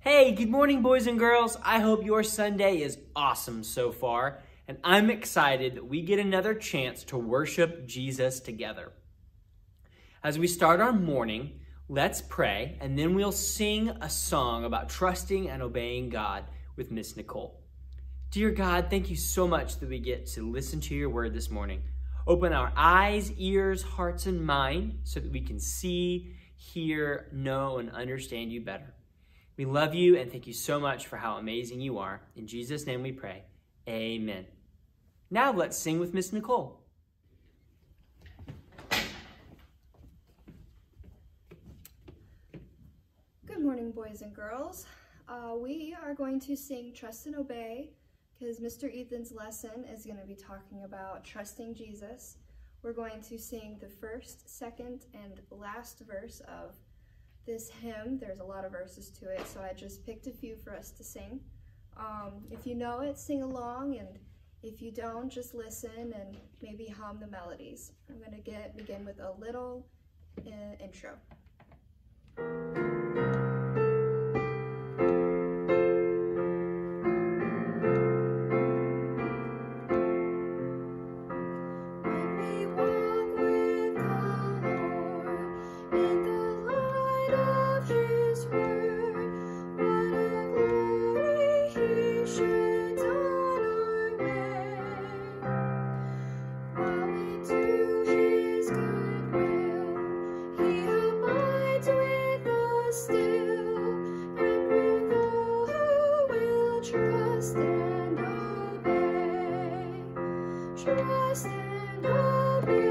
Hey, good morning, boys and girls. I hope your Sunday is awesome so far, and I'm excited that we get another chance to worship Jesus together. As we start our morning, let's pray, and then we'll sing a song about trusting and obeying God with Miss Nicole. Dear God, thank you so much that we get to listen to your word this morning. Open our eyes, ears, hearts, and mind so that we can see, hear, know, and understand you better. We love you and thank you so much for how amazing you are. In Jesus' name we pray. Amen. Now let's sing with Miss Nicole. Good morning, boys and girls. Uh, we are going to sing Trust and Obey because Mr. Ethan's lesson is going to be talking about trusting Jesus. We're going to sing the first, second, and last verse of this hymn. There's a lot of verses to it, so I just picked a few for us to sing. Um, if you know it, sing along, and if you don't, just listen and maybe hum the melodies. I'm going to get begin with a little uh, intro. trust and God.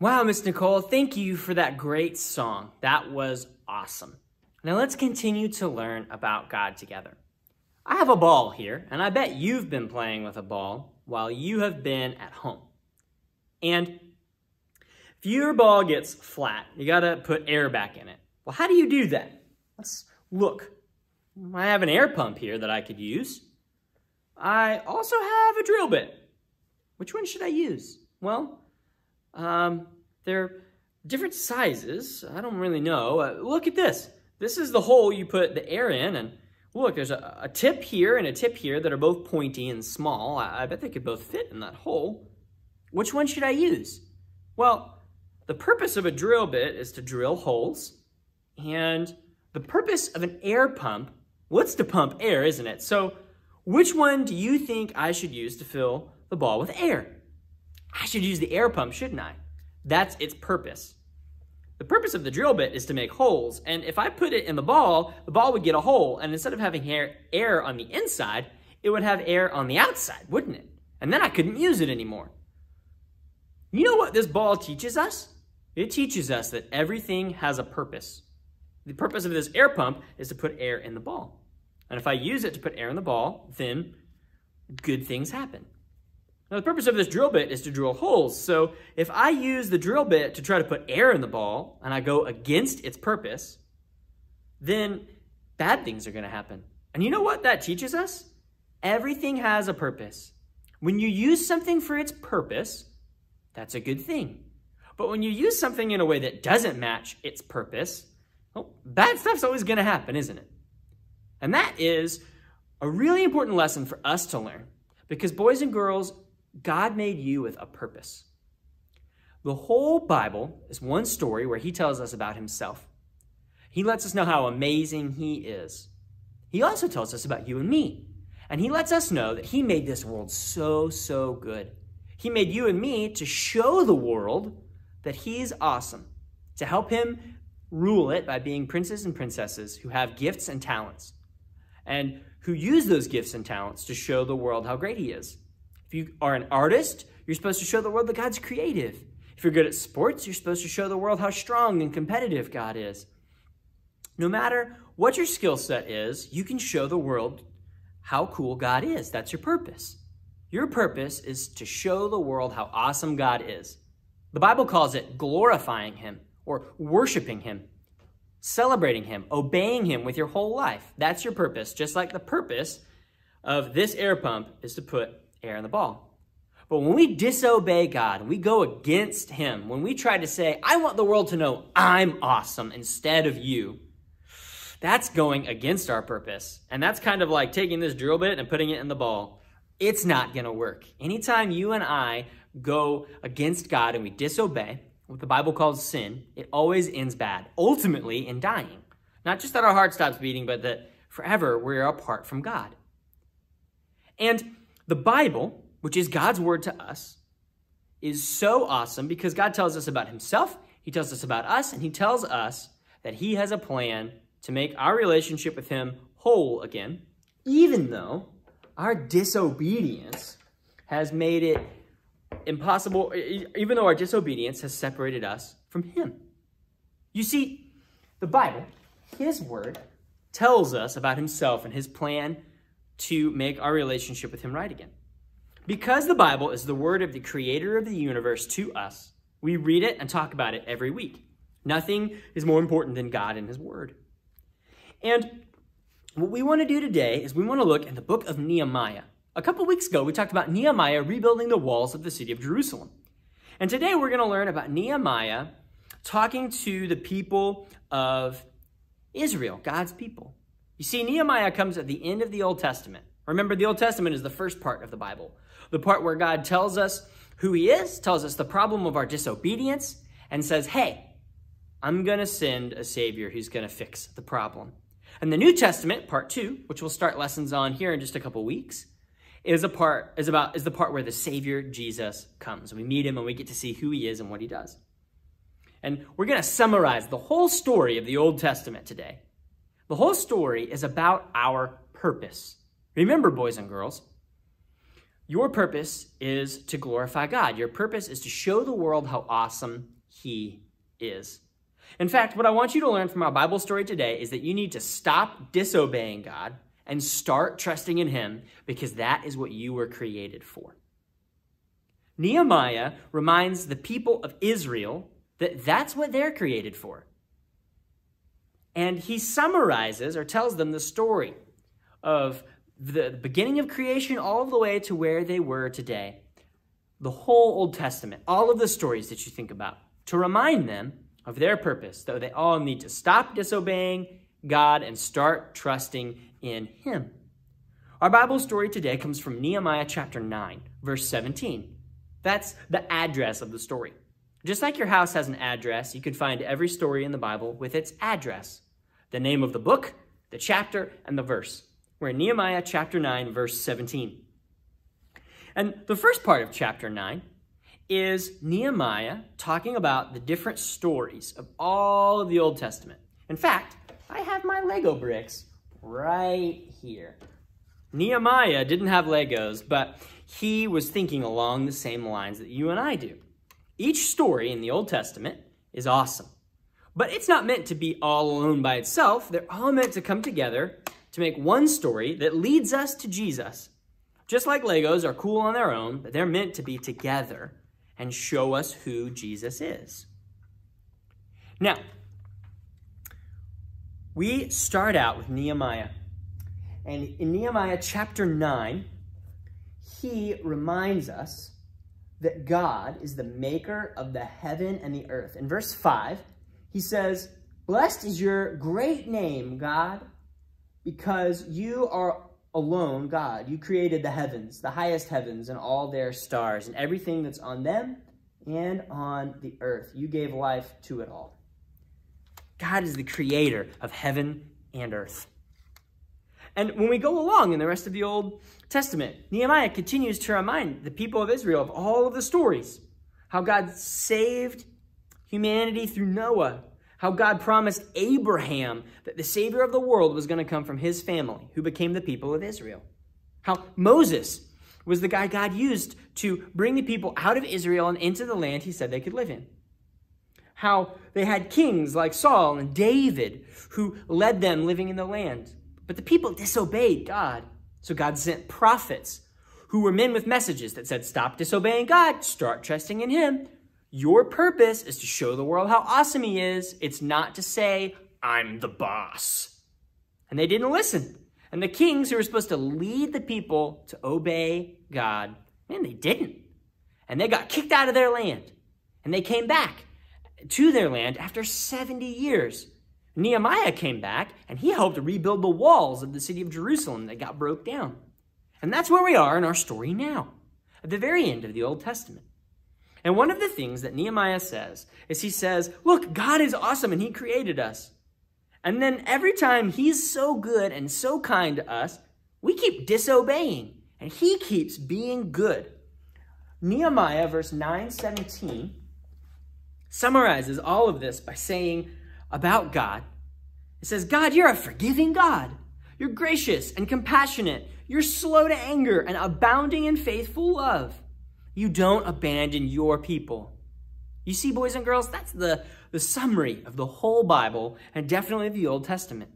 Wow, Miss Nicole, thank you for that great song. That was awesome. Now let's continue to learn about God together. I have a ball here, and I bet you've been playing with a ball while you have been at home. And if your ball gets flat, you gotta put air back in it. Well, how do you do that? Let's look. I have an air pump here that I could use. I also have a drill bit. Which one should I use? Well, um, they're different sizes. I don't really know. Uh, look at this. This is the hole you put the air in, and look, there's a, a tip here and a tip here that are both pointy and small. I, I bet they could both fit in that hole. Which one should I use? Well, the purpose of a drill bit is to drill holes, and the purpose of an air pump, what's well, to pump air, isn't it? So which one do you think I should use to fill the ball with air? I should use the air pump, shouldn't I? That's its purpose. The purpose of the drill bit is to make holes, and if I put it in the ball, the ball would get a hole, and instead of having air, on the inside, it would have air on the outside, wouldn't it? And then I couldn't use it anymore. You know what this ball teaches us? It teaches us that everything has a purpose. The purpose of this air pump is to put air in the ball. And if I use it to put air in the ball, then good things happen. Now, the purpose of this drill bit is to drill holes. So if I use the drill bit to try to put air in the ball and I go against its purpose, then bad things are going to happen. And you know what that teaches us? Everything has a purpose. When you use something for its purpose, that's a good thing. But when you use something in a way that doesn't match its purpose, well, bad stuff's always going to happen, isn't it? And that is a really important lesson for us to learn because, boys and girls, God made you with a purpose. The whole Bible is one story where He tells us about Himself. He lets us know how amazing He is. He also tells us about you and me. And He lets us know that He made this world so, so good. He made you and me to show the world that He's awesome, to help Him rule it by being princes and princesses who have gifts and talents, and who use those gifts and talents to show the world how great He is. If you are an artist, you're supposed to show the world that God's creative. If you're good at sports, you're supposed to show the world how strong and competitive God is. No matter what your skill set is, you can show the world how cool God is. That's your purpose. Your purpose is to show the world how awesome God is. The Bible calls it glorifying Him or worshiping Him, celebrating Him, obeying Him with your whole life. That's your purpose, just like the purpose of this air pump is to put air in the ball. But when we disobey God, we go against Him, when we try to say, I want the world to know I'm awesome instead of you, that's going against our purpose. And that's kind of like taking this drill bit and putting it in the ball. It's not going to work. Anytime you and I go against God and we disobey, what the Bible calls sin, it always ends bad, ultimately in dying. Not just that our heart stops beating, but that forever we're apart from God. And the Bible, which is God's word to us, is so awesome because God tells us about himself, he tells us about us, and he tells us that he has a plan to make our relationship with him whole again, even though our disobedience has made it impossible, even though our disobedience has separated us from him. You see, the Bible, his word, tells us about himself and his plan to make our relationship with Him right again. Because the Bible is the word of the creator of the universe to us, we read it and talk about it every week. Nothing is more important than God and His word. And what we want to do today is we want to look in the book of Nehemiah. A couple weeks ago, we talked about Nehemiah rebuilding the walls of the city of Jerusalem. And today we're going to learn about Nehemiah talking to the people of Israel, God's people. You see, Nehemiah comes at the end of the Old Testament. Remember, the Old Testament is the first part of the Bible, the part where God tells us who He is, tells us the problem of our disobedience, and says, hey, I'm going to send a Savior who's going to fix the problem. And the New Testament, part two, which we'll start lessons on here in just a couple weeks, is a part is about is the part where the Savior Jesus comes. We meet him and we get to see who he is and what he does. And we're going to summarize the whole story of the Old Testament today the whole story is about our purpose. Remember, boys and girls, your purpose is to glorify God. Your purpose is to show the world how awesome He is. In fact, what I want you to learn from our Bible story today is that you need to stop disobeying God and start trusting in Him because that is what you were created for. Nehemiah reminds the people of Israel that that's what they're created for. And he summarizes or tells them the story of the beginning of creation all the way to where they were today. The whole Old Testament, all of the stories that you think about, to remind them of their purpose, though they all need to stop disobeying God and start trusting in Him. Our Bible story today comes from Nehemiah chapter 9, verse 17. That's the address of the story. Just like your house has an address, you can find every story in the Bible with its address the name of the book, the chapter, and the verse. We're in Nehemiah chapter 9, verse 17. And the first part of chapter 9 is Nehemiah talking about the different stories of all of the Old Testament. In fact, I have my Lego bricks right here. Nehemiah didn't have Legos, but he was thinking along the same lines that you and I do. Each story in the Old Testament is awesome. But it's not meant to be all alone by itself. They're all meant to come together to make one story that leads us to Jesus. Just like Legos are cool on their own, but they're meant to be together and show us who Jesus is. Now, we start out with Nehemiah. And in Nehemiah chapter 9, he reminds us that God is the maker of the heaven and the earth. In verse 5, he says, Blessed is your great name, God, because you are alone God. You created the heavens, the highest heavens, and all their stars, and everything that's on them and on the earth. You gave life to it all. God is the creator of heaven and earth. And when we go along in the rest of the Old Testament, Nehemiah continues to remind the people of Israel of all of the stories how God saved humanity through Noah, how God promised Abraham that the Savior of the world was going to come from his family, who became the people of Israel, how Moses was the guy God used to bring the people out of Israel and into the land he said they could live in. How they had kings like Saul and David who led them living in the land. But the people disobeyed God. So God sent prophets who were men with messages that said, Stop disobeying God, start trusting in Him. Your purpose is to show the world how awesome He is. It's not to say, I'm the boss. And they didn't listen. And the kings who were supposed to lead the people to obey God, man, they didn't. And they got kicked out of their land. And they came back to their land after 70 years. Nehemiah came back and he helped rebuild the walls of the city of Jerusalem that got broke down. And that's where we are in our story now, at the very end of the Old Testament. And one of the things that Nehemiah says is he says, Look, God is awesome and he created us. And then every time he's so good and so kind to us, we keep disobeying and he keeps being good. Nehemiah, verse 9:17 summarizes all of this by saying about God. It says, God, you're a forgiving God. You're gracious and compassionate. You're slow to anger and abounding in faithful love. You don't abandon your people. You see, boys and girls, that's the, the summary of the whole Bible and definitely the Old Testament.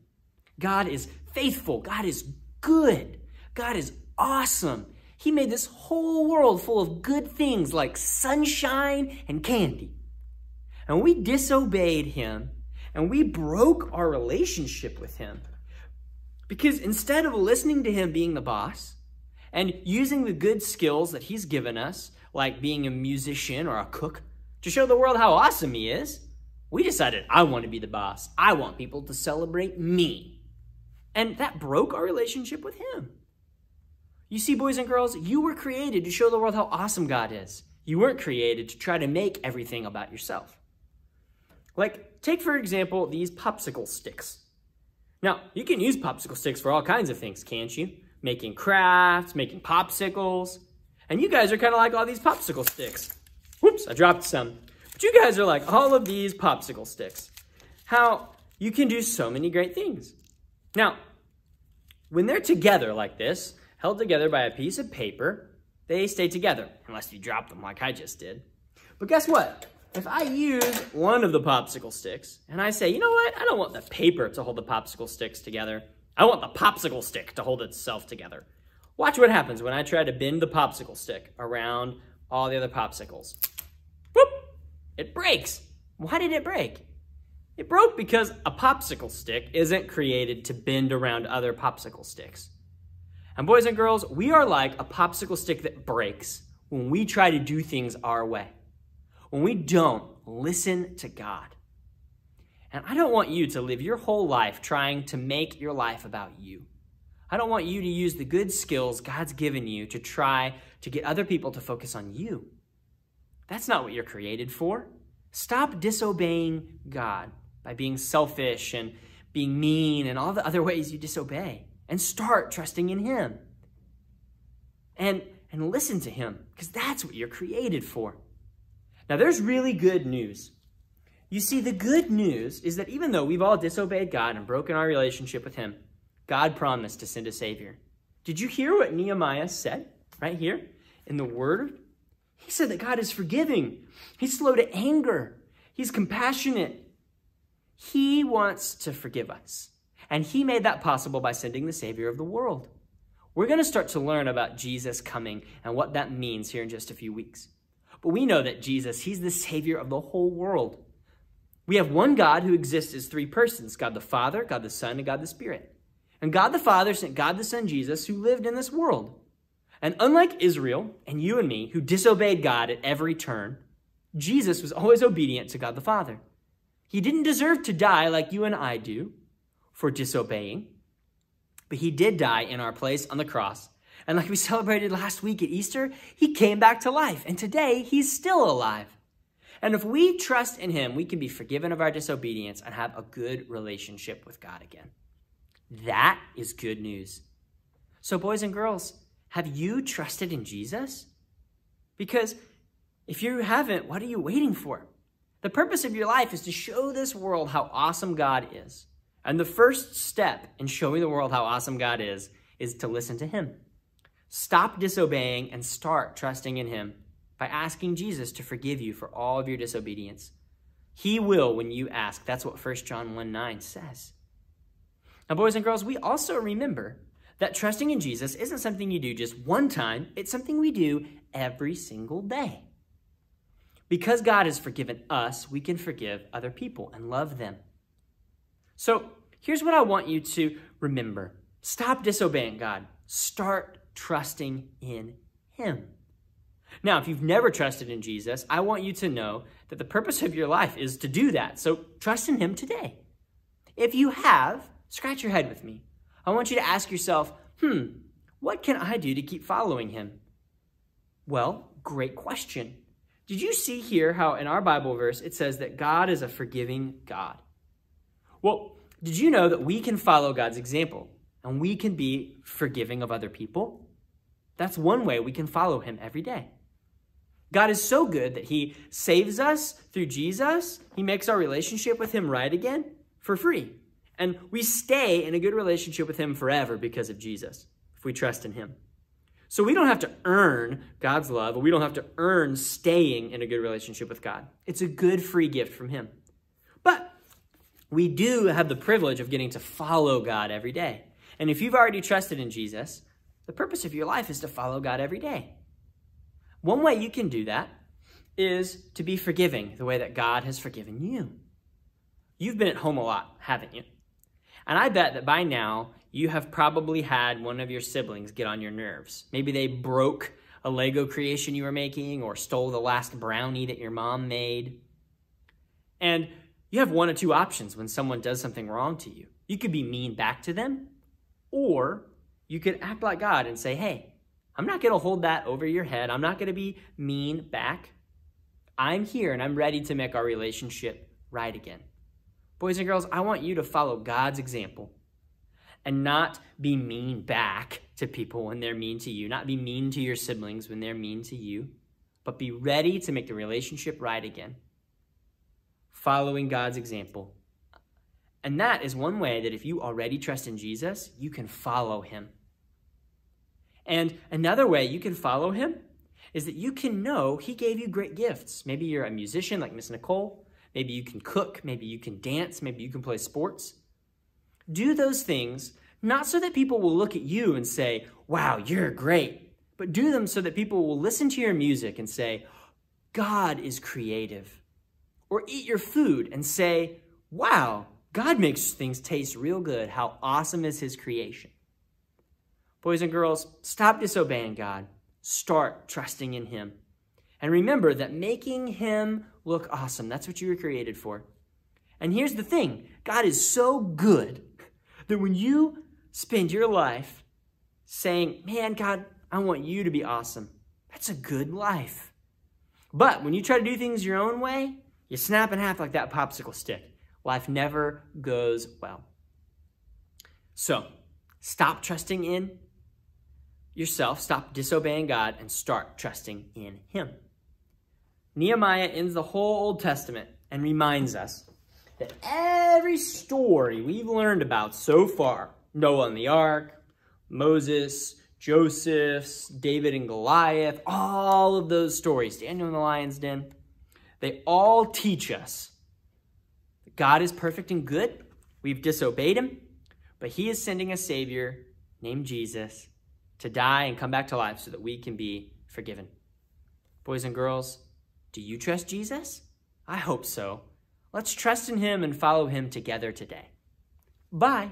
God is faithful. God is good. God is awesome. He made this whole world full of good things like sunshine and candy. And we disobeyed him and we broke our relationship with him. Because instead of listening to him being the boss and using the good skills that he's given us, like being a musician or a cook, to show the world how awesome he is, we decided, I want to be the boss. I want people to celebrate me. And that broke our relationship with him. You see, boys and girls, you were created to show the world how awesome God is. You weren't created to try to make everything about yourself. Like, take for example these popsicle sticks. Now, you can use popsicle sticks for all kinds of things, can't you? Making crafts, making popsicles. And you guys are kind of like all these popsicle sticks. Whoops, I dropped some. But you guys are like all of these popsicle sticks. How you can do so many great things. Now, when they're together like this, held together by a piece of paper, they stay together, unless you drop them like I just did. But guess what? if I use one of the popsicle sticks and I say, you know what, I don't want the paper to hold the popsicle sticks together. I want the popsicle stick to hold itself together. Watch what happens when I try to bend the popsicle stick around all the other popsicles. Whoop! It breaks. Why did it break? It broke because a popsicle stick isn't created to bend around other popsicle sticks. And boys and girls, we are like a popsicle stick that breaks when we try to do things our way when we don't listen to God. And I don't want you to live your whole life trying to make your life about you. I don't want you to use the good skills God's given you to try to get other people to focus on you. That's not what you're created for. Stop disobeying God by being selfish and being mean and all the other ways you disobey and start trusting in Him. And, and listen to Him because that's what you're created for. Now, there's really good news. You see, the good news is that even though we've all disobeyed God and broken our relationship with Him, God promised to send a Savior. Did you hear what Nehemiah said right here in the Word? He said that God is forgiving, He's slow to anger, He's compassionate. He wants to forgive us. And he made that possible by sending the Savior of the world. We're going to start to learn about Jesus coming and what that means here in just a few weeks. But we know that Jesus, he's the Savior of the whole world. We have one God who exists as three persons God the Father, God the Son, and God the Spirit. And God the Father sent God the Son, Jesus, who lived in this world. And unlike Israel and you and me, who disobeyed God at every turn, Jesus was always obedient to God the Father. He didn't deserve to die like you and I do for disobeying, but he did die in our place on the cross. And like we celebrated last week at Easter, he came back to life. And today, he's still alive. And if we trust in him, we can be forgiven of our disobedience and have a good relationship with God again. That is good news. So, boys and girls, have you trusted in Jesus? Because if you haven't, what are you waiting for? The purpose of your life is to show this world how awesome God is. And the first step in showing the world how awesome God is, is to listen to Him. Stop disobeying and start trusting in Him by asking Jesus to forgive you for all of your disobedience. He will when you ask. That's what 1 John 1 9 says. Now, boys and girls, we also remember that trusting in Jesus isn't something you do just one time, it's something we do every single day. Because God has forgiven us, we can forgive other people and love them. So here's what I want you to remember stop disobeying God, start trusting in Him. Now, if you've never trusted in Jesus, I want you to know that the purpose of your life is to do that. So trust in Him today. If you have, scratch your head with me. I want you to ask yourself, hmm, what can I do to keep following him? Well, great question. Did you see here how in our Bible verse it says that God is a forgiving God? Well, did you know that we can follow God's example and we can be forgiving of other people? That's one way we can follow him every day. God is so good that he saves us through Jesus. He makes our relationship with him right again for free. And we stay in a good relationship with Him forever because of Jesus, if we trust in Him. So we don't have to earn God's love, or we don't have to earn staying in a good relationship with God. It's a good free gift from Him. But we do have the privilege of getting to follow God every day. And if you've already trusted in Jesus, the purpose of your life is to follow God every day. One way you can do that is to be forgiving the way that God has forgiven you. You've been at home a lot, haven't you? And I bet that by now you have probably had one of your siblings get on your nerves. Maybe they broke a Lego creation you were making or stole the last brownie that your mom made. And you have one or two options when someone does something wrong to you. You could be mean back to them, or you could act like God and say, hey, I'm not going to hold that over your head. I'm not going to be mean back. I'm here and I'm ready to make our relationship right again. Boys and girls, I want you to follow God's example and not be mean back to people when they're mean to you, not be mean to your siblings when they're mean to you, but be ready to make the relationship right again, following God's example. And that is one way that if you already trust in Jesus, you can follow him. And another way you can follow him is that you can know he gave you great gifts. Maybe you're a musician like Miss Nicole. Maybe you can cook. Maybe you can dance. Maybe you can play sports. Do those things not so that people will look at you and say, wow, you're great, but do them so that people will listen to your music and say, God is creative. Or eat your food and say, wow, God makes things taste real good. How awesome is his creation? Boys and girls, stop disobeying God. Start trusting in him. And remember that making him look awesome, that's what you were created for. And here's the thing God is so good that when you spend your life saying, Man, God, I want you to be awesome, that's a good life. But when you try to do things your own way, you snap in half like that popsicle stick. Life never goes well. So, stop trusting in yourself, stop disobeying God, and start trusting in Him. Nehemiah ends the whole Old Testament and reminds us that every story we've learned about so far, Noah and the ark, Moses, Joseph, David and Goliath, all of those stories, Daniel in the lion's den, They all teach us that God is perfect and good. We've disobeyed him, but he is sending a Savior named Jesus to die and come back to life so that we can be forgiven. Boys and girls, do you trust Jesus? I hope so. Let's trust in him and follow him together today. Bye.